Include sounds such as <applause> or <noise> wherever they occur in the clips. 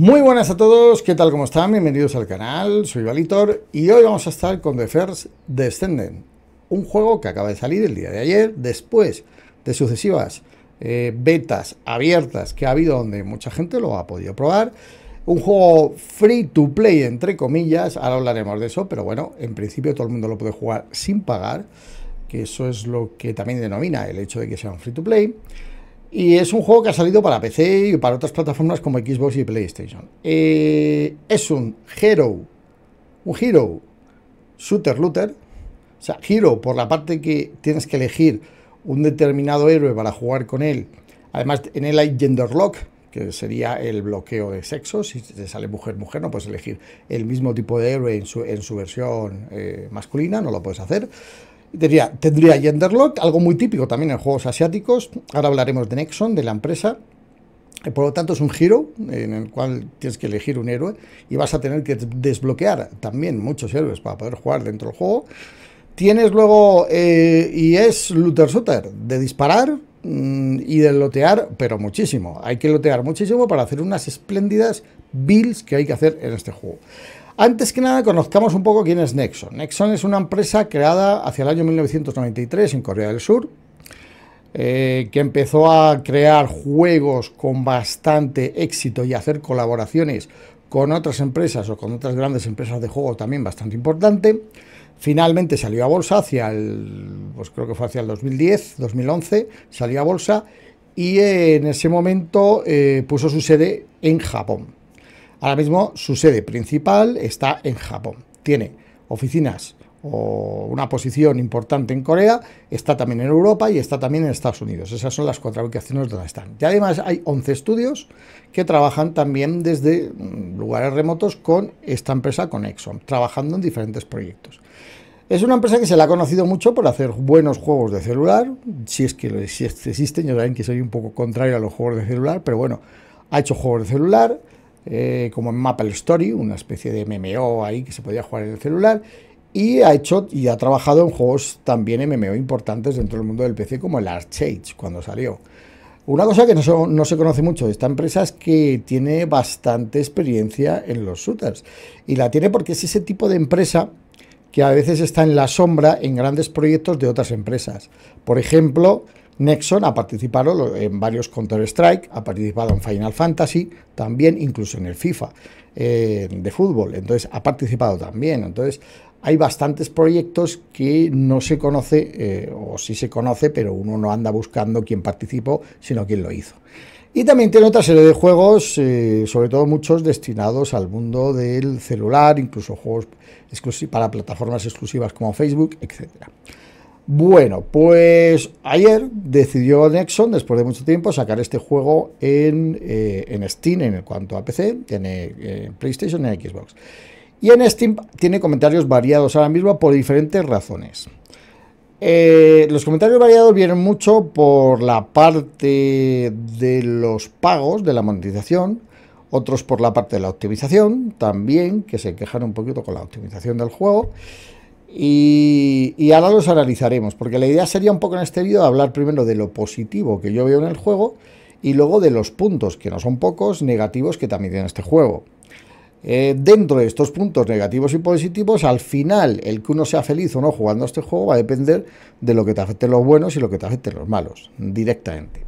Muy buenas a todos, ¿qué tal? ¿Cómo están? Bienvenidos al canal, soy Valitor y hoy vamos a estar con The First Descendant, un juego que acaba de salir el día de ayer, después de sucesivas eh, betas abiertas que ha habido donde mucha gente lo ha podido probar. Un juego free to play, entre comillas, ahora hablaremos de eso, pero bueno, en principio todo el mundo lo puede jugar sin pagar, que eso es lo que también denomina el hecho de que sea un free to play. Y es un juego que ha salido para PC y para otras plataformas como Xbox y PlayStation. Eh, es un Hero, un Hero Shooter Looter. O sea, Hero por la parte que tienes que elegir un determinado héroe para jugar con él. Además, en él hay Gender Lock, que sería el bloqueo de sexo. Si te sale mujer-mujer, no puedes elegir el mismo tipo de héroe en su, en su versión eh, masculina, no lo puedes hacer. Tendría, tendría Genderlock, algo muy típico también en juegos asiáticos. Ahora hablaremos de Nexon, de la empresa. Eh, por lo tanto, es un giro en el cual tienes que elegir un héroe y vas a tener que desbloquear también muchos héroes para poder jugar dentro del juego. Tienes luego, eh, y es looter shooter, de disparar mm, y de lotear, pero muchísimo. Hay que lotear muchísimo para hacer unas espléndidas builds que hay que hacer en este juego. Antes que nada, conozcamos un poco quién es Nexon. Nexon es una empresa creada hacia el año 1993 en Corea del Sur, eh, que empezó a crear juegos con bastante éxito y hacer colaboraciones con otras empresas o con otras grandes empresas de juego también bastante importante. Finalmente salió a bolsa hacia el, pues creo que fue hacia el 2010, 2011, salió a bolsa y en ese momento eh, puso su sede en Japón. Ahora mismo su sede principal está en Japón. Tiene oficinas o una posición importante en Corea, está también en Europa y está también en Estados Unidos. Esas son las cuatro ubicaciones donde están. Y además hay 11 estudios que trabajan también desde mm, lugares remotos con esta empresa, con Exxon, trabajando en diferentes proyectos. Es una empresa que se la ha conocido mucho por hacer buenos juegos de celular, si es que si existen, yo saben que soy un poco contrario a los juegos de celular, pero bueno, ha hecho juegos de celular, eh, como en Maple Story, una especie de MMO ahí que se podía jugar en el celular, y ha hecho y ha trabajado en juegos también MMO importantes dentro del mundo del PC, como el Archage, cuando salió. Una cosa que no, no, se conoce mucho de esta empresa es que tiene bastante experiencia en los shooters. Y la tiene porque es ese tipo de empresa que a veces está en la sombra en grandes proyectos de otras empresas. Por ejemplo, Nexon ha participado en varios Counter-Strike, ha participado en Final Fantasy, también incluso en el FIFA eh, de fútbol, entonces ha participado también. Entonces hay bastantes proyectos que no se conoce, eh, o sí se conoce, pero uno no anda buscando quién participó, sino quién lo hizo. Y también tiene otra serie de juegos, eh, sobre todo muchos destinados al mundo del celular, incluso juegos para plataformas exclusivas como Facebook, etcétera. Bueno, pues ayer decidió Nexon, después de mucho tiempo, sacar este juego en, eh, Steam en cuanto a PC, tiene eh, PlayStation y Xbox. Y en Steam tiene comentarios variados ahora mismo por diferentes razones. Eh, los comentarios variados vienen mucho por la parte de los pagos, de la monetización, otros por la parte de la optimización, también, que se quejan un poquito con la optimización del juego. Y, ahora los analizaremos, porque la idea sería un poco en este vídeo hablar primero de lo positivo que yo veo en el juego y luego de los puntos, que no son pocos, negativos que también tiene este juego. Eh, dentro de estos puntos negativos y positivos, al final el que uno sea feliz o no jugando a este juego va a depender de lo que te afecten los buenos y lo que te afecten los malos, directamente.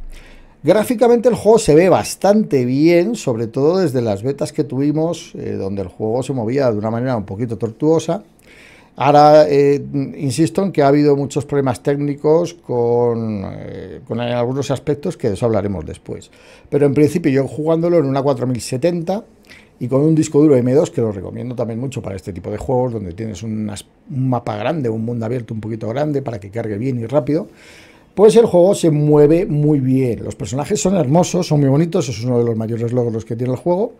Gráficamente el juego se ve bastante bien, sobre todo desde las betas que tuvimos, eh, donde el juego se movía de una manera un poquito tortuosa. Ahora, eh, insisto en que ha habido muchos problemas técnicos con, eh, con, algunos aspectos que de eso hablaremos después. Pero en principio yo jugándolo en una 4070 y con un disco duro M2 que lo recomiendo también mucho para este tipo de juegos donde tienes un mapa grande, un mundo abierto un poquito grande para que cargue bien y rápido, pues el juego se mueve muy bien. Los personajes son hermosos, son muy bonitos, es uno de los mayores logros que tiene el juego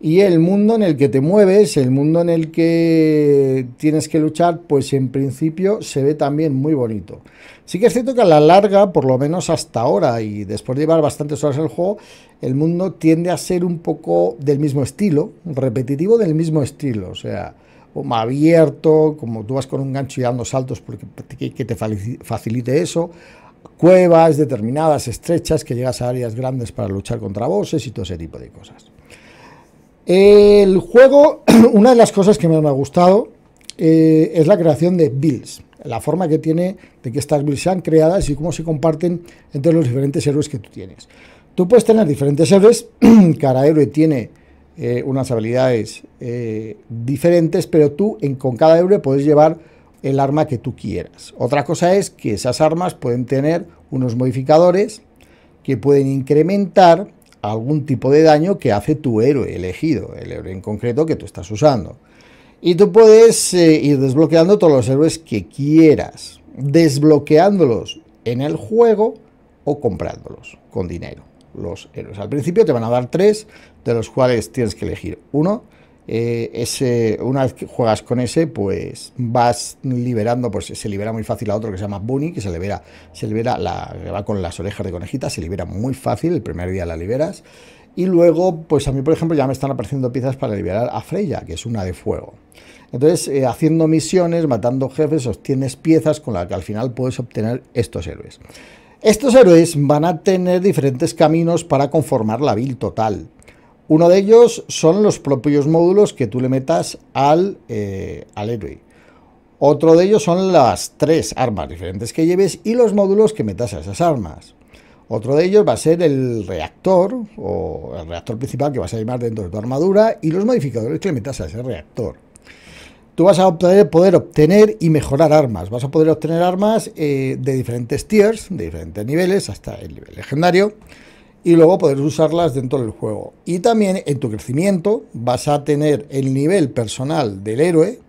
y el mundo en el que te mueves, el mundo en el que tienes que luchar, pues en principio se ve también muy bonito. Sí que es cierto que a la larga, por lo menos hasta ahora, y después de llevar bastantes horas el juego, el mundo tiende a ser un poco del mismo estilo, repetitivo del mismo estilo, o sea, abierto, como tú vas con un gancho y dando saltos porque que te facilite eso, cuevas determinadas, estrechas, que llegas a áreas grandes para luchar contra bosses y todo ese tipo de cosas. El juego, <clears throat> una de las cosas que me ha gustado eh, es la creación de builds, la forma que tiene de que estas builds sean creadas y cómo se comparten entre los diferentes héroes que tú tienes. Tú puedes tener diferentes héroes, <clears throat> cada héroe tiene eh, unas habilidades eh, diferentes, pero tú en, con cada héroe puedes llevar el arma que tú quieras. Otra cosa es que esas armas pueden tener unos modificadores que pueden incrementar algún tipo de daño que hace tu héroe elegido, el héroe en concreto que tú estás usando. Y tú puedes eh, ir desbloqueando todos los héroes que quieras, desbloqueándolos en el juego o comprándolos con dinero. Los héroes. Al principio te van a dar tres, de los cuales tienes que elegir uno eh, ese, una vez que juegas con ese, pues vas liberando, pues se libera muy fácil a otro que se llama Bunny, que se libera, se libera, la, va con las orejas de conejita, se libera muy fácil, el primer día la liberas. Y luego, pues a mí, por ejemplo, ya me están apareciendo piezas para liberar a Freya, que es una de fuego. Entonces, eh, haciendo misiones, matando jefes, obtienes piezas con las que al final puedes obtener estos héroes. Estos héroes van a tener diferentes caminos para conformar la build total. Uno de ellos son los propios módulos que tú le metas al, eh, al héroe. Otro de ellos son las tres armas diferentes que lleves y los módulos que metas a esas armas. Otro de ellos va a ser el reactor o el reactor principal que vas a llevar dentro de tu armadura y los modificadores que le metas a ese reactor. Tú vas a poder obtener y mejorar armas. Vas a poder obtener armas eh, de diferentes tiers, de diferentes niveles, hasta el nivel legendario y luego poder usarlas dentro del juego. Y también en tu crecimiento vas a tener el nivel personal del héroe,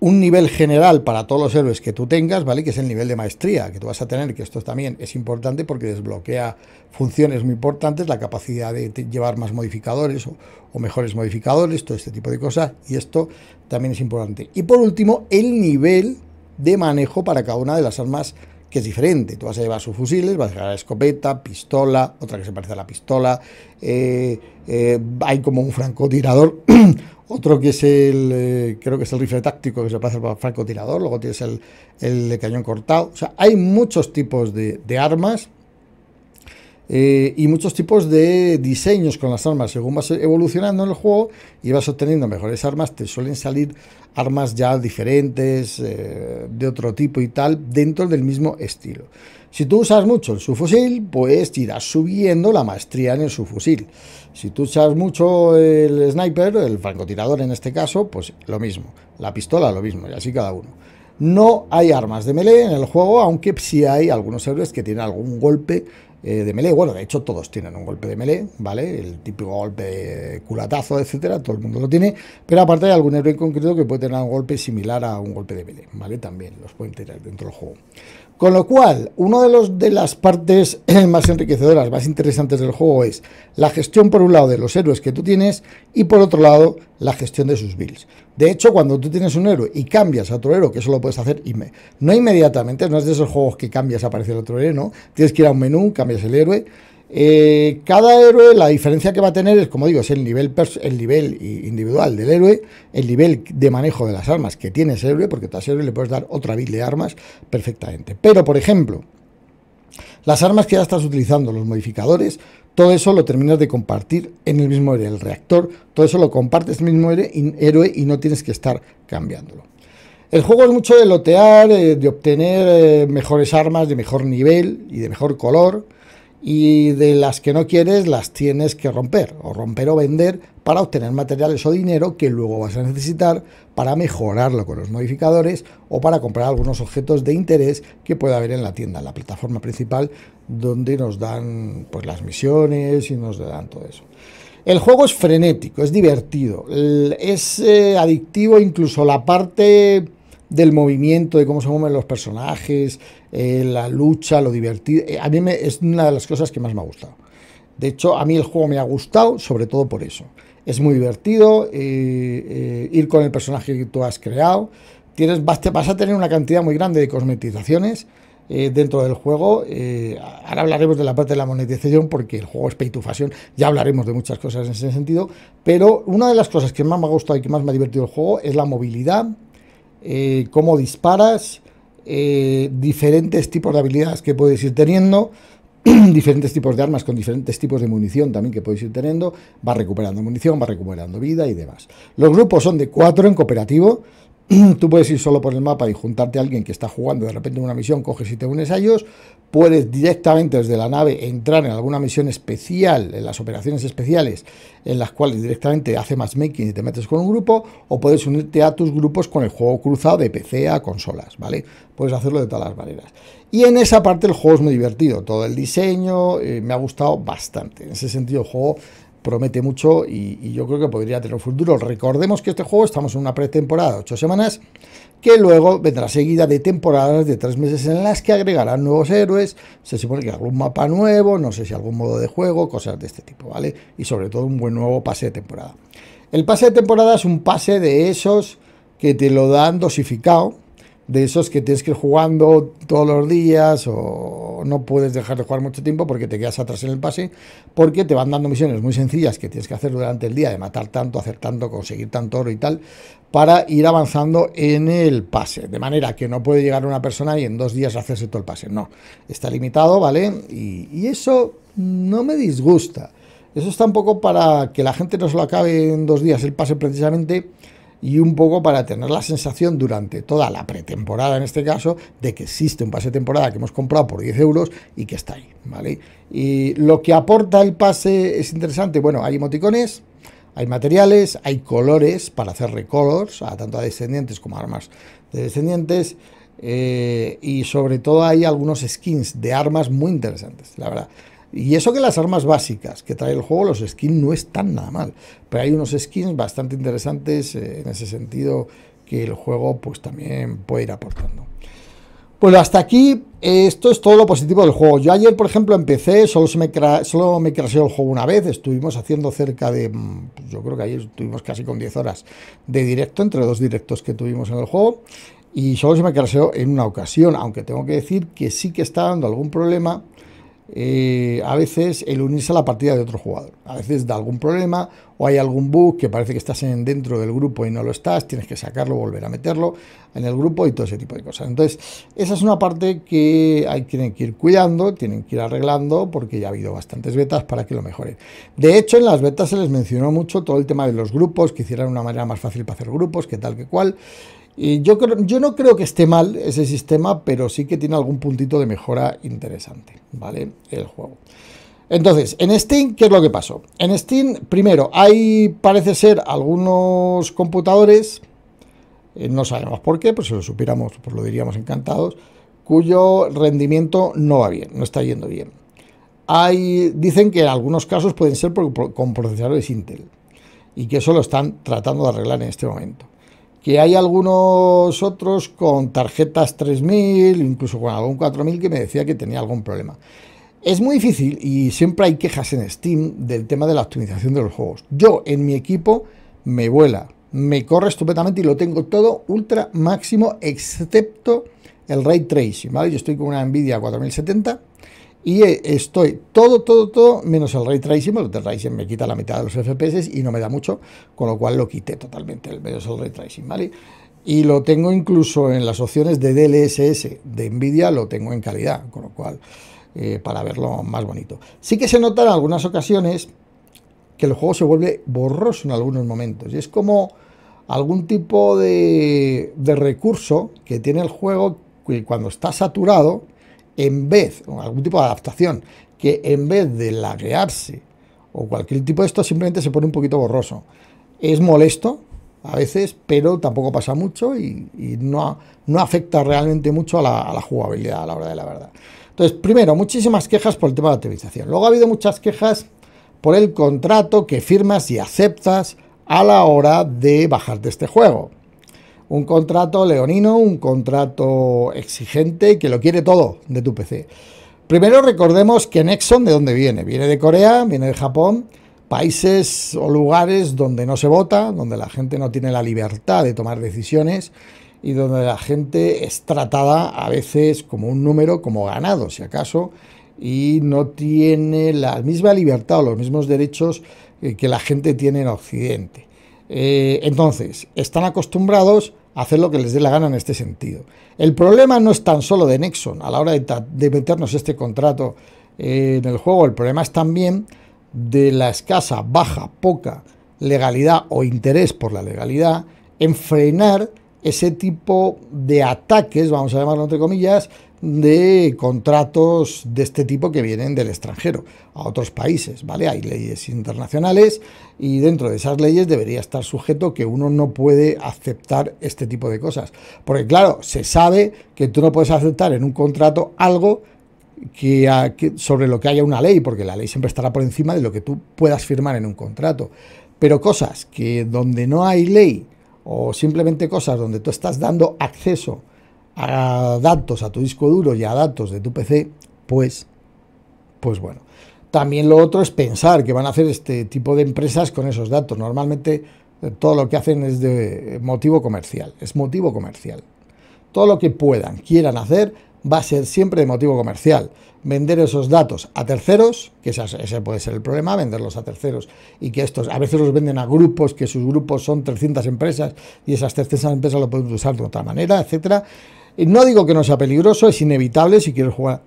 un nivel general para todos los héroes que tú tengas, ¿vale? Que es el nivel de maestría que tú vas a tener, que esto también es importante porque desbloquea funciones muy importantes, la capacidad de llevar más modificadores o, o mejores modificadores, todo este tipo de cosas, y esto también es importante. Y por último, el nivel de manejo para cada una de las armas que es diferente. Tú vas a llevar sus fusiles, vas a llevar escopeta, pistola, otra que se parece a la pistola. Eh, eh, hay como un francotirador, <clears throat> otro que es el, eh, creo que es el rifle táctico que se parece al francotirador, luego tienes el, el cañón cortado. O sea, hay muchos tipos de, de armas eh, y muchos tipos de diseños con las armas. Según vas evolucionando en el juego y vas obteniendo mejores armas, te suelen salir armas ya diferentes, eh, de otro tipo y tal, dentro del mismo estilo. Si tú usas mucho el subfusil, pues irás subiendo la maestría en el subfusil. Si tú usas mucho el sniper, el francotirador en este caso, pues lo mismo. La pistola, lo mismo, y así cada uno. No hay armas de melee en el juego, aunque sí hay algunos héroes que tienen algún golpe eh, de melee. Bueno, de hecho todos tienen un golpe de melee, ¿vale? El típico golpe de culatazo, etcétera, todo el mundo lo tiene, pero aparte hay algún héroe en concreto que puede tener un golpe similar a un golpe de melee, ¿vale? También los pueden tener dentro del juego. Con lo cual, una de, los, de las partes más enriquecedoras, más interesantes del juego es la gestión por un lado de los héroes que tú tienes y por otro lado la gestión de sus builds. De hecho, cuando tú tienes un héroe y cambias a otro héroe, que eso lo puedes hacer no inmediatamente, no es de esos juegos que cambias, aparece el otro héroe, no. Tienes que ir a un menú, cambias el héroe eh, cada héroe, la diferencia que va a tener es, como digo, es el nivel, el nivel individual del héroe, el nivel de manejo de las armas que tiene ese héroe, porque a ese héroe le puedes dar otra build de armas perfectamente. Pero, por ejemplo, las armas que ya estás utilizando, los modificadores, todo eso lo terminas de compartir en el mismo héroe, el reactor, todo eso lo compartes en el mismo héroe y no tienes que estar cambiándolo. El juego es mucho de lotear, eh, de obtener eh, mejores armas de mejor nivel y de mejor color y de las que no quieres las tienes que romper o romper o vender para obtener materiales o dinero que luego vas a necesitar para mejorarlo con los modificadores o para comprar algunos objetos de interés que pueda haber en la tienda, en la plataforma principal donde nos dan pues las misiones y nos dan todo eso. El juego es frenético, es divertido, es eh, adictivo incluso la parte del movimiento, de cómo se mueven los personajes, eh, la lucha, lo divertido. Eh, a mí me, es una de las cosas que más me ha gustado. De hecho, a mí el juego me ha gustado, sobre todo por eso. Es muy divertido eh, ir con el personaje que tú has creado. Tienes, vas, vas, a tener una cantidad muy grande de cosmetizaciones dentro del juego. ahora hablaremos de la parte de la monetización porque el juego es pay to fashion. Ya hablaremos de muchas cosas en ese sentido. Pero una de las cosas que más me ha gustado y que más me ha divertido el juego es la movilidad cómo disparas, eh, diferentes tipos de habilidades que puedes ir teniendo. <clears throat> diferentes tipos de armas con diferentes tipos de munición también que podéis ir teniendo, va recuperando munición, va recuperando vida y demás. Los grupos son de cuatro en cooperativo, <clears throat> Tú puedes ir solo por el mapa y juntarte a alguien que está jugando de repente en una misión, coges y te unes a ellos. Puedes directamente desde la nave entrar en alguna misión especial, en las operaciones especiales, en las cuales directamente hace matchmaking y te metes con un grupo, o puedes unirte a tus grupos con el juego cruzado de PC a consolas, ¿vale? Puedes hacerlo de todas las maneras. Y en esa parte el juego es muy divertido. Todo el diseño eh, me ha gustado bastante. En ese sentido, el juego promete mucho y, yo creo que podría tener futuro. Recordemos que este juego estamos en una pretemporada de ocho semanas, que luego vendrá seguida de temporadas de tres meses en las que agregarán nuevos héroes, se supone que algún mapa nuevo, no sé si algún modo de juego, cosas de este tipo, ¿vale? Y sobre todo un buen nuevo pase de temporada. El pase de temporada es un pase de esos que te lo dan dosificado, de esos que tienes que ir jugando todos los días o no puedes dejar de jugar mucho tiempo porque te quedas atrás en el pase, porque te van dando misiones muy sencillas que tienes que hacer durante el día, de matar tanto, hacer tanto, conseguir tanto oro y tal, para ir avanzando en el pase. De manera que no puede llegar una persona y en dos días hacerse todo el pase. No, está limitado, ¿vale? Y, y eso no me disgusta. Eso está un poco para que la gente no se lo acabe en dos días el pase precisamente y un poco para tener la sensación durante toda la pretemporada, en este caso, de que existe un pase de temporada que hemos comprado por 10 euros y que está ahí, ¿vale? Y lo que aporta el pase es interesante, bueno, hay emoticones, hay materiales, hay colores para hacer recolors, a tanto a descendientes como a armas de descendientes, eh, y sobre todo hay algunos skins de armas muy interesantes, la verdad. Y eso que las armas básicas que trae el juego, los skins no están nada mal. Pero hay unos skins bastante interesantes eh, en ese sentido que el juego pues también puede ir aportando. Pues hasta aquí, esto es todo lo positivo del juego. Yo ayer, por ejemplo, empecé, solo, se me, solo me el juego una vez, estuvimos haciendo cerca de, mm, pues yo creo que ayer estuvimos casi con 10 horas de directo, entre dos directos que tuvimos en el juego, y solo se me craseó en una ocasión, aunque tengo que decir que sí que está dando algún problema eh, a veces el unirse a la partida de otro jugador. A veces da algún problema o hay algún bug que parece que estás en, dentro del grupo y no lo estás, tienes que sacarlo, volver a meterlo en el grupo y todo ese tipo de cosas. Entonces, esa es una parte que hay tienen que ir cuidando, tienen que ir arreglando porque ya ha habido bastantes betas para que lo mejoren. De hecho, en las betas se les mencionó mucho todo el tema de los grupos, que hicieran una manera más fácil para hacer grupos, que tal que cual. Y yo, yo no creo que esté mal ese sistema, pero sí que tiene algún puntito de mejora interesante, ¿vale? El juego. Entonces, en Steam, ¿qué es lo que pasó? En Steam, primero, hay, parece ser, algunos computadores, eh, no sabemos por qué, pues si lo supiéramos, pues lo diríamos encantados, cuyo rendimiento no va bien, no está yendo bien. Hay, dicen que en algunos casos pueden ser con procesadores Intel y que eso lo están tratando de arreglar en este momento que hay algunos otros con tarjetas 3000, incluso con algún 4000 que me decía que tenía algún problema. Es muy difícil y siempre hay quejas en Steam del tema de la optimización de los juegos. Yo en mi equipo me vuela, me corre estupendamente y lo tengo todo ultra máximo excepto el ray tracing, ¿vale? Yo estoy con una Nvidia 4070 y estoy todo, todo, todo, menos el ray tracing, porque el ray tracing me quita la mitad de los FPS y no me da mucho, con lo cual lo quité totalmente, el menos el ray tracing, ¿vale? Y lo tengo incluso en las opciones de DLSS de Nvidia, lo tengo en calidad, con lo cual, eh, para verlo más bonito. Sí que se nota en algunas ocasiones que el juego se vuelve borroso en algunos momentos, y es como algún tipo de, de recurso que tiene el juego que cuando está saturado, en vez, o algún tipo de adaptación, que en vez de laguearse o cualquier tipo de esto, simplemente se pone un poquito borroso. Es molesto a veces, pero tampoco pasa mucho y, no, no, afecta realmente mucho a la, jugabilidad a la hora de la verdad. Entonces, primero, muchísimas quejas por el tema de la optimización. Luego ha habido muchas quejas por el contrato que firmas y aceptas a la hora de bajarte este juego un contrato leonino, un contrato exigente que lo quiere todo de tu PC. Primero recordemos que Nexon de dónde viene. Viene de Corea, viene de Japón, países o lugares donde no se vota, donde la gente no tiene la libertad de tomar decisiones y donde la gente es tratada a veces como un número, como ganado, si acaso, y no tiene la misma libertad o los mismos derechos eh, que la gente tiene en Occidente. Eh, entonces, están acostumbrados a hacer lo que les dé la gana en este sentido. El problema no es tan solo de Nexon a la hora de, meternos este contrato en el juego, el problema es también de la escasa, baja, poca legalidad o interés por la legalidad en frenar ese tipo de ataques, vamos a llamarlo entre comillas, de contratos de este tipo que vienen del extranjero a otros países, ¿vale? Hay leyes internacionales y dentro de esas leyes debería estar sujeto que uno no puede aceptar este tipo de cosas. Porque claro, se sabe que tú no puedes aceptar en un contrato algo que, sobre lo que haya una ley, porque la ley siempre estará por encima de lo que tú puedas firmar en un contrato. Pero cosas que donde no hay ley o simplemente cosas donde tú estás dando acceso a datos a tu disco duro y a datos de tu PC, pues, pues bueno. También lo otro es pensar que van a hacer este tipo de empresas con esos datos. Normalmente eh, todo lo que hacen es de motivo comercial, es motivo comercial. Todo lo que puedan, quieran hacer, va a ser siempre de motivo comercial. Vender esos datos a terceros, que ese puede ser el problema, venderlos a terceros y que estos a veces los venden a grupos, que sus grupos son 300 empresas y esas 300 empresas lo pueden usar de otra manera, etcétera. No digo que no sea peligroso, es inevitable si quieres jugar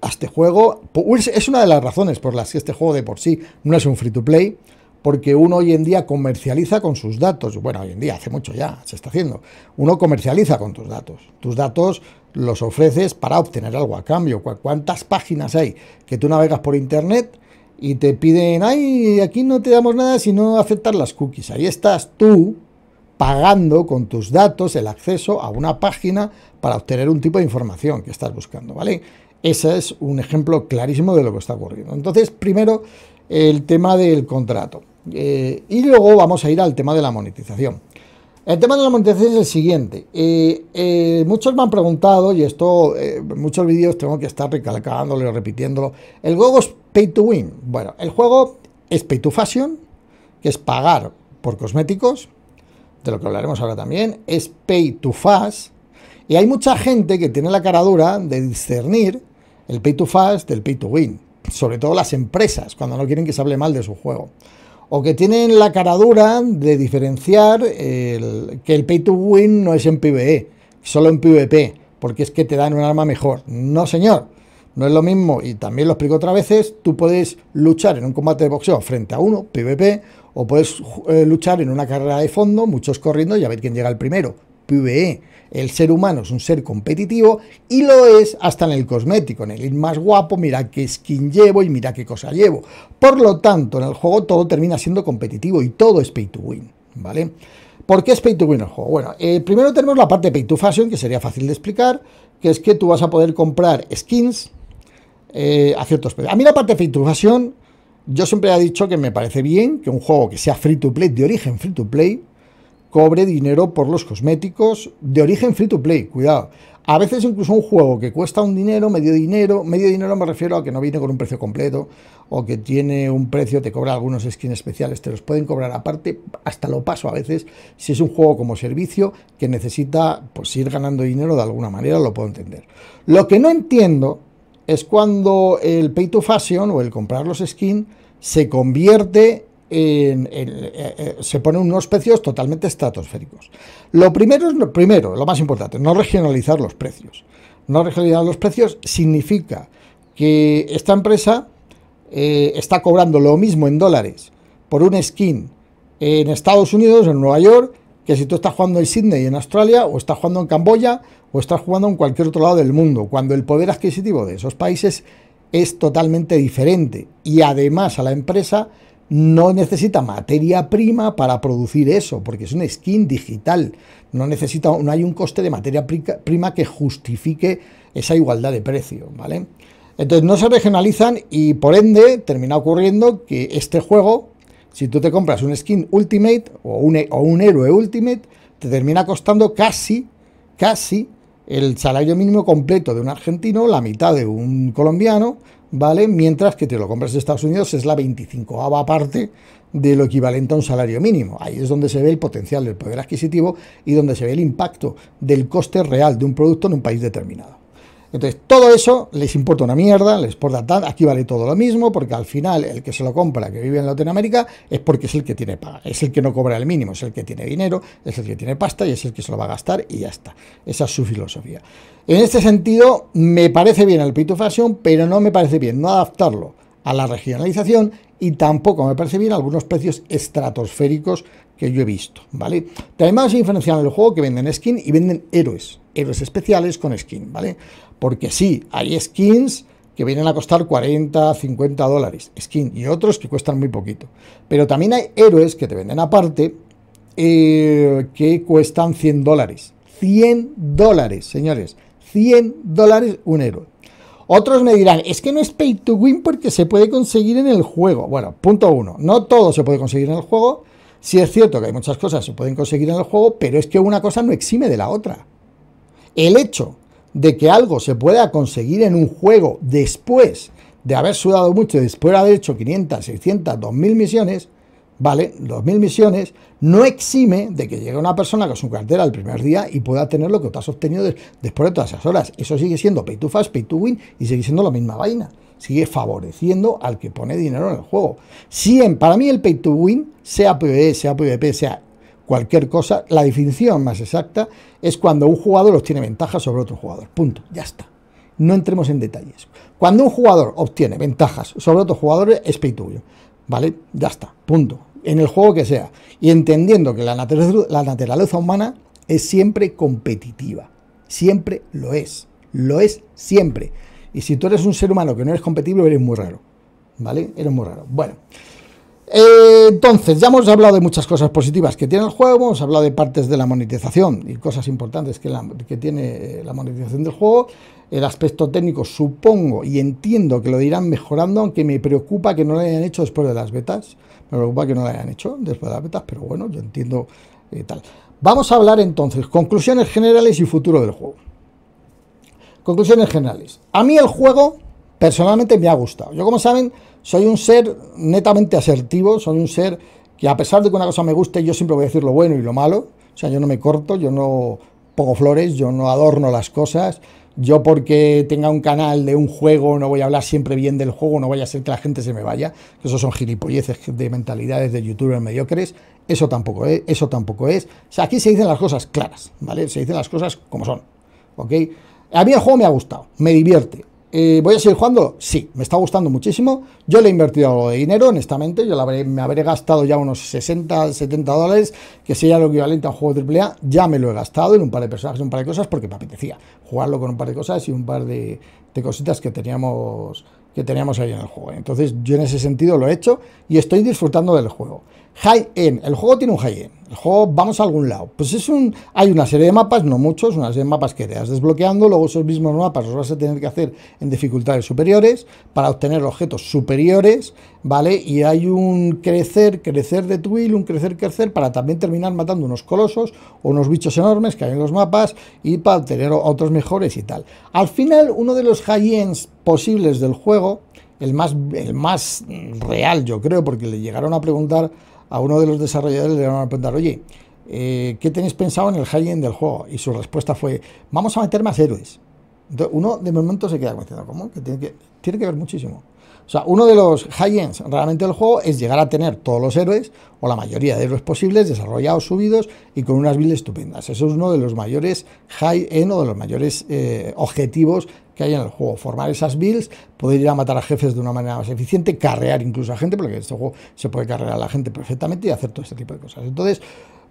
a este juego. Es una de las razones por las que este juego de por sí no es un free to play, porque uno hoy en día comercializa con sus datos. Bueno, hoy en día, hace mucho ya, se está haciendo. Uno comercializa con tus datos. Tus datos los ofreces para obtener algo a cambio. ¿Cuántas páginas hay que tú navegas por internet y te piden, ay, aquí no te damos nada si no aceptas las cookies? Ahí estás tú pagando con tus datos el acceso a una página para obtener un tipo de información que estás buscando, ¿vale? Ese es un ejemplo clarísimo de lo que está ocurriendo. Entonces, primero, el tema del contrato. Eh, y luego vamos a ir al tema de la monetización. El tema de la monetización es el siguiente. Eh, eh, muchos me han preguntado, y esto, muchos vídeos tengo que estar recalcándolo y repitiéndolo. ¿El juego es pay to win? Bueno, el juego es pay to fashion, que es pagar por cosméticos, de lo que hablaremos ahora también. Es pay to fast, y hay mucha gente que tiene la cara dura de discernir el pay to fast del pay to win, sobre todo las empresas, cuando no quieren que se hable mal de su juego. O que tienen la cara dura de diferenciar que el pay to win no es en PvE, solo en PvP, porque es que te dan un arma mejor. No, señor, no es lo mismo, y también lo explico otra veces, tú puedes luchar en un combate de boxeo frente a uno, PvP, o puedes eh, luchar en una carrera de fondo, muchos corriendo y a ver quién llega el primero, PvE el ser humano es un ser competitivo y lo es hasta en el cosmético, en el ir más guapo, mira qué skin llevo y mira qué cosa llevo. Por lo tanto, en el juego todo termina siendo competitivo y todo es pay to win, ¿vale? ¿Por qué es pay to win el juego? Bueno, eh, primero tenemos la parte pay to fashion, que sería fácil de explicar, que es que tú vas a poder comprar skins eh, a ciertos precios. A mí la parte pay to fashion, yo siempre he dicho que me parece bien que un juego que sea free to play, de origen free to play, cobre dinero por los cosméticos de origen free to play, cuidado. A veces incluso un juego que cuesta un dinero, medio dinero, medio dinero me refiero a que no viene con un precio completo o que tiene un precio, te cobra algunos skins especiales, te los pueden cobrar aparte, hasta lo paso a veces, si es un juego como servicio que necesita pues ir ganando dinero de alguna manera, lo puedo entender. Lo que no entiendo es cuando el pay to fashion o el comprar los skins se convierte en, eh, eh, se ponen unos precios totalmente estratosféricos. Lo primero es lo primero, lo más importante, no regionalizar los precios. No regionalizar los precios significa que esta empresa eh, está cobrando lo mismo en dólares por un skin en Estados Unidos, en Nueva York, que si tú estás jugando en Sydney, en Australia, o estás jugando en Camboya, o estás jugando en cualquier otro lado del mundo, cuando el poder adquisitivo de esos países es totalmente diferente. Y además a la empresa no necesita materia prima para producir eso, porque es un skin digital. No necesita, no hay un coste de materia prima que justifique esa igualdad de precio, ¿vale? Entonces no se regionalizan y por ende termina ocurriendo que este juego, si tú te compras un skin Ultimate o un, o un héroe Ultimate, te termina costando casi, casi el salario mínimo completo de un argentino, la mitad de un colombiano, ¿vale? Mientras que te lo compras de Estados Unidos es la 25 parte de lo equivalente a un salario mínimo. Ahí es donde se ve el potencial del poder adquisitivo y donde se ve el impacto del coste real de un producto en un país determinado. Entonces, todo eso les importa una mierda, les importa tanto, aquí vale todo lo mismo, porque al final el que se lo compra, que vive en Latinoamérica, es porque es el que tiene paga, es el que no cobra el mínimo, es el que tiene dinero, es el que tiene pasta y es el que se lo va a gastar y ya está. Esa es su filosofía. En este sentido, me parece bien el pay to fashion, pero no me parece bien no adaptarlo a la regionalización y tampoco me parece bien algunos precios estratosféricos que yo he visto, ¿vale? También se diferenciar en el juego que venden skin y venden héroes, héroes especiales con skin, ¿vale? Porque sí, hay skins que vienen a costar 40, 50 dólares, skin, y otros que cuestan muy poquito. Pero también hay héroes que te venden aparte eh, que cuestan 100 dólares. 100 dólares, señores. 100 dólares un héroe. Otros me dirán, es que no es pay to win porque se puede conseguir en el juego. Bueno, punto uno, no todo se puede conseguir en el juego. Sí es cierto que hay muchas cosas que se pueden conseguir en el juego, pero es que una cosa no exime de la otra. El hecho de que algo se pueda conseguir en un juego después de haber sudado mucho, después de haber hecho 500, 600, 2000 misiones, ¿vale? 2.000 misiones, no exime de que llegue una persona con su cartera el primer día y pueda tener lo que tú has obtenido después de todas esas horas. Eso sigue siendo pay to fast, pay to win y sigue siendo la misma vaina. Sigue favoreciendo al que pone dinero en el juego. Si para mí el pay to win, sea PvE, sea PvP, sea cualquier cosa, la definición más exacta es cuando un jugador obtiene ventajas sobre otro jugador. Punto. Ya está. No entremos en detalles. Cuando un jugador obtiene ventajas sobre otro jugador es pay. ¿Vale? Ya está. Punto en el juego que sea, y entendiendo que la naturaleza, la naturaleza humana es siempre competitiva, siempre lo es, lo es siempre. Y si tú eres un ser humano que no eres competitivo, eres muy raro, ¿vale? Eres muy raro. Bueno, eh, entonces, ya hemos hablado de muchas cosas positivas que tiene el juego, hemos hablado de partes de la monetización y cosas importantes que, tiene la monetización del juego. El aspecto técnico supongo y entiendo que lo irán mejorando, aunque me preocupa que no lo hayan hecho después de las betas. Me preocupa que no lo hayan hecho después de las betas, pero bueno, yo entiendo eh, tal. Vamos a hablar entonces, conclusiones generales y futuro del juego. Conclusiones generales. A mí el juego personalmente me ha gustado. Yo como saben, soy un ser netamente asertivo, soy un ser que a pesar de que una cosa me guste, yo siempre voy a decir lo bueno y lo malo. O sea, yo no me corto, yo no pongo flores, yo no adorno las cosas. Yo porque tenga un canal de un juego no voy a hablar siempre bien del juego, no vaya a ser que la gente se me vaya, esos son gilipolleces de mentalidades de youtubers mediocres, eso tampoco es, eso tampoco es. O sea, aquí se dicen las cosas claras, ¿vale? Se dicen las cosas como son, ¿ok? A mí el juego me ha gustado, me divierte, eh, ¿Voy a seguir jugando? Sí, me está gustando muchísimo. Yo le he invertido algo de dinero, honestamente. Yo me habré gastado ya unos 60, 70 dólares, que sería lo equivalente a un juego AAA. Ya me lo he gastado en un par de personajes, un par de cosas, porque me apetecía jugarlo con un par de cosas y un par de, de cositas que teníamos, que teníamos ahí en el juego. Entonces, yo en ese sentido lo he hecho y estoy disfrutando del juego. High-end. El juego tiene un high-end. El juego, vamos a algún lado. Pues es un. Hay una serie de mapas, no muchos, una serie de mapas que te vas desbloqueando. Luego esos mismos mapas los vas a tener que hacer en dificultades superiores para obtener objetos superiores, ¿vale? Y hay un crecer, crecer de Twill, un crecer, crecer, para también terminar matando unos colosos o unos bichos enormes que hay en los mapas y para obtener otros mejores y tal. Al final, uno de los high-ends posibles del juego, el más, el más real, yo creo, porque le llegaron a preguntar a uno de los desarrolladores le van a preguntar, oye, eh, ¿qué tenéis pensado en el high-end del juego? Y su respuesta fue, vamos a meter más héroes. Entonces, uno de momento se queda diciendo, ¿cómo? Que tiene, que tiene que ver muchísimo. O sea, uno de los high-ends realmente del juego es llegar a tener todos los héroes, o la mayoría de héroes posibles, desarrollados, subidos y con unas builds estupendas. Eso es uno de los mayores high-end o de los mayores eh, objetivos que hay en el juego. Formar esas builds, poder ir a matar a jefes de una manera más eficiente, carrear incluso a gente, porque este juego se puede carrear a la gente perfectamente y hacer todo este tipo de cosas. Entonces,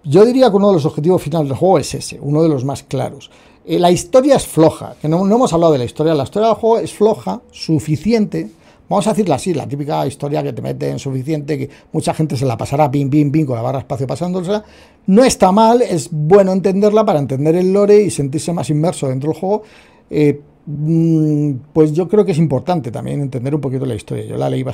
yo diría que uno de los objetivos finales del juego es ese, uno de los más claros. Eh, la historia es floja, que no, hemos hablado de la historia, la historia del juego es floja, suficiente Vamos a decirla así, la típica historia que te mete en suficiente, que mucha gente se la pasará pim, pim, pim, con la barra espacio pasándosela. No está mal, es bueno entenderla para entender el lore y sentirse más inmerso dentro del juego. Eh, pues yo creo que es importante también entender un poquito la historia. Yo la leí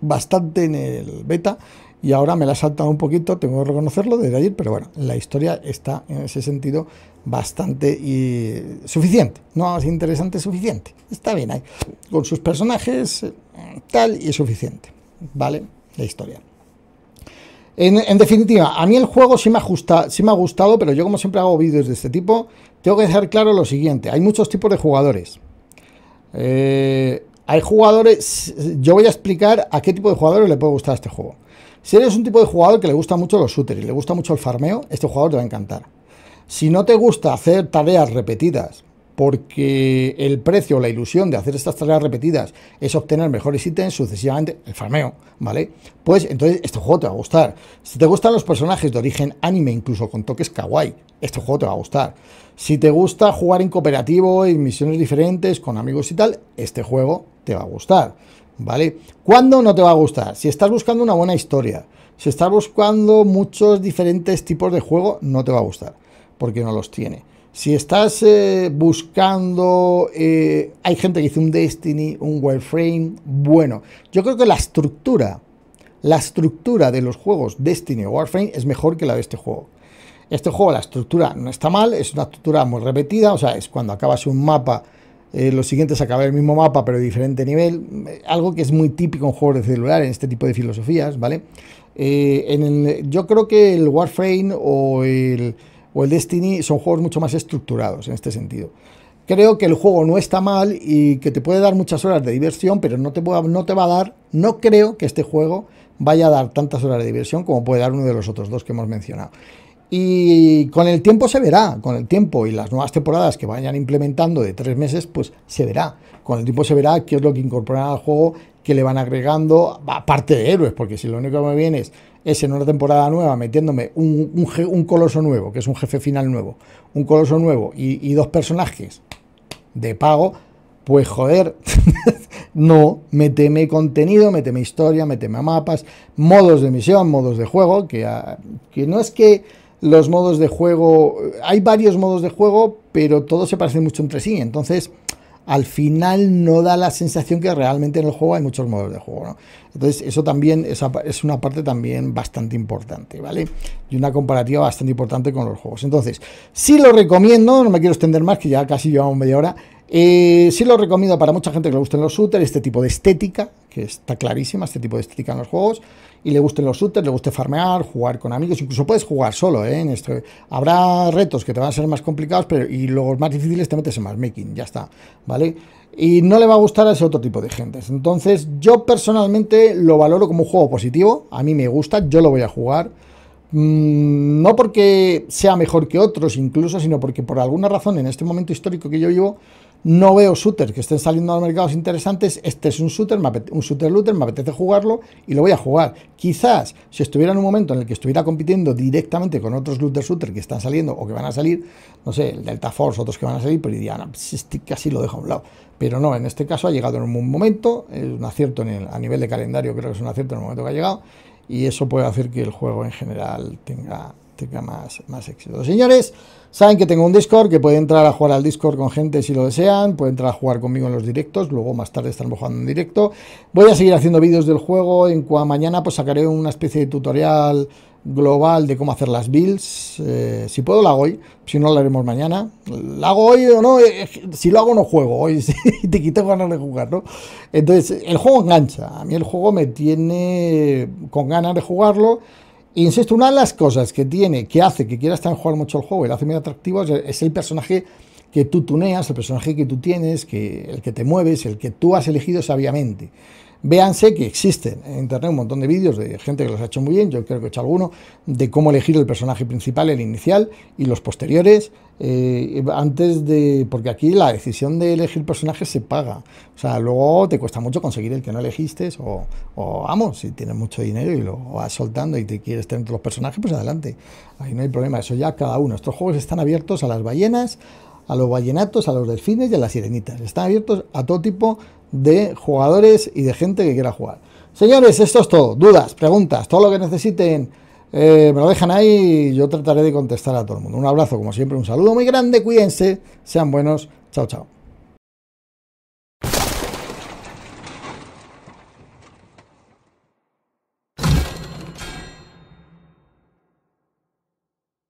bastante en el beta y ahora me la he saltado un poquito, tengo que reconocerlo desde ayer, pero bueno, la historia está en ese sentido bastante y suficiente, no es interesante, suficiente, está bien ahí, con sus personajes eh, tal y suficiente, ¿vale? La historia. En, definitiva, a mí el juego sí me, ha sí me ha gustado, pero yo como siempre hago vídeos de este tipo, tengo que dejar claro lo siguiente, hay muchos tipos de jugadores, Eh, hay jugadores, yo voy a explicar a qué tipo de jugadores le puede gustar este juego. Si eres un tipo de jugador que le gusta mucho los shooters y le gusta mucho el farmeo, este jugador te va a encantar. Si no te gusta hacer tareas repetidas, porque el precio, la ilusión de hacer estas tareas repetidas es obtener mejores ítems sucesivamente, el farmeo, ¿vale? Pues entonces este juego te va a gustar. Si te gustan los personajes de origen anime, incluso con toques kawaii, este juego te va a gustar. Si te gusta jugar en cooperativo, en misiones diferentes, con amigos y tal, este juego te va a gustar. ¿vale? ¿Cuándo no te va a gustar? Si estás buscando una buena historia, si estás buscando muchos diferentes tipos de juego, no te va a gustar, porque no los tiene. Si estás eh, buscando, eh, hay gente que dice un Destiny, un Warframe, bueno, yo creo que la estructura, la estructura de los juegos Destiny o Warframe es mejor que la de este juego. Este juego, la estructura no está mal, es una estructura muy repetida, o sea, es cuando acabas un mapa eh, los siguientes acabar el mismo mapa pero de diferente nivel, algo que es muy típico en juegos de celular, en este tipo de filosofías, ¿vale? Eh, yo creo que el Warframe o el, o el Destiny son juegos mucho más estructurados en este sentido. Creo que el juego no está mal y que te puede dar muchas horas de diversión, pero no te, no te va a dar, no creo que este juego vaya a dar tantas horas de diversión como puede dar uno de los otros dos que hemos mencionado. Y con el tiempo se verá, con el tiempo y las nuevas temporadas que vayan implementando de tres meses, pues se verá. Con el tiempo se verá qué es lo que incorporan al juego, que le van agregando, aparte de héroes, porque si lo único que me viene es, en una temporada nueva metiéndome un, coloso nuevo, que es un jefe final nuevo, un coloso nuevo y, dos personajes de pago, pues joder, <laughs> no, méteme contenido, méteme historia, méteme mapas, modos de misión, modos de juego, que, que no es que los modos de juego, hay varios modos de juego, pero todos se parecen mucho entre sí, entonces al final no da la sensación que realmente en el juego hay muchos modos de juego, Entonces eso también es una parte también bastante importante, ¿vale? Y una comparativa bastante importante con los juegos. Entonces, sí lo recomiendo, no me quiero extender más, que ya casi llevamos media hora, eh, sí lo recomiendo para mucha gente que le gusten los shooters, este tipo de estética, que está clarísima, este tipo de estética en los juegos, y le gusten los shooters, le guste farmear, jugar con amigos, incluso puedes jugar solo, ¿eh? En esto. Habrá retos que te van a ser más complicados, pero y los más difíciles te metes en más making, ya está, ¿vale? Y no le va a gustar a ese otro tipo de gente. Entonces, yo personalmente lo valoro como un juego positivo, a mí me gusta, yo lo voy a jugar. Mm, no porque sea mejor que otros incluso, sino porque por alguna razón en este momento histórico que yo vivo, no veo shooters que estén saliendo a los mercados interesantes. Este es un shooter, un shooter looter, me apetece jugarlo y lo voy a jugar. Quizás si estuviera en un momento en el que estuviera compitiendo directamente con otros looter shooter que están saliendo o que van a salir, no sé, el Delta Force, otros que van a salir, pero diría, no, pues este casi lo dejo a un lado. Pero no, en este caso ha llegado en un momento, es un acierto a nivel de calendario, creo que es un acierto en el momento que ha llegado, y eso puede hacer que el juego en general tenga, más, más éxito. Señores, Saben que tengo un Discord, que pueden entrar a jugar al Discord con gente si lo desean, pueden entrar a jugar conmigo en los directos, luego más tarde estaremos jugando en directo. Voy a seguir haciendo vídeos del juego, en cual mañana pues sacaré una especie de tutorial global de cómo hacer las builds. Eh, si puedo, la hago hoy. Si no, la haremos mañana. ¿La hago hoy o no? Eh, si lo hago, no juego. Hoy <laughs> te quito ganas de jugar, ¿no? Entonces, el juego engancha. A mí el juego me tiene con ganas de jugarlo. Insisto, una de las cosas que tiene, que hace que quieras estar jugar mucho el juego y lo hace muy atractivo es el personaje que tú tuneas, el personaje que tú tienes, que, el que te mueves, el que tú has elegido sabiamente. Véanse que existen en internet un montón de vídeos de gente que los ha hecho muy bien, yo creo que he hecho alguno, de cómo elegir el personaje principal, el inicial y los posteriores, eh, antes de... porque aquí la decisión de elegir personajes se paga. O sea, luego te cuesta mucho conseguir el que no elegiste o, vamos, si tienes mucho dinero y lo vas soltando y te quieres tener los personajes, pues adelante. Ahí no hay problema, eso ya cada uno. Estos juegos están abiertos a las ballenas, a los ballenatos, a los delfines y a las sirenitas. Están abiertos a todo tipo de jugadores y de gente que quiera jugar. Señores, esto es todo. Dudas, preguntas, todo lo que necesiten, eh, me lo dejan ahí y yo trataré de contestar a todo el mundo. Un abrazo, como siempre, un saludo muy grande, cuídense, sean buenos, chao, chao.